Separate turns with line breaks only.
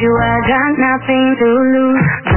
you, I got nothing to lose.